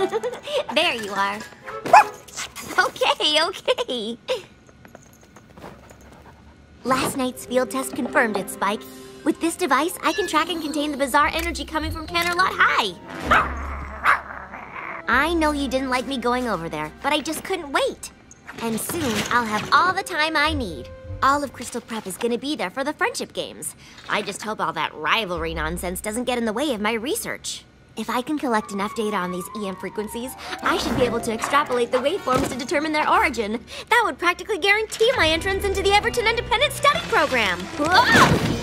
there you are. Okay, okay. Last night's field test confirmed it, Spike. With this device, I can track and contain the bizarre energy coming from Canterlot High. I know you didn't like me going over there, but I just couldn't wait. And soon, I'll have all the time I need. All of Crystal Prep is gonna be there for the friendship games. I just hope all that rivalry nonsense doesn't get in the way of my research. If I can collect enough data on these EM frequencies, I should be able to extrapolate the waveforms to determine their origin. That would practically guarantee my entrance into the Everton Independent Study Program. Whoa!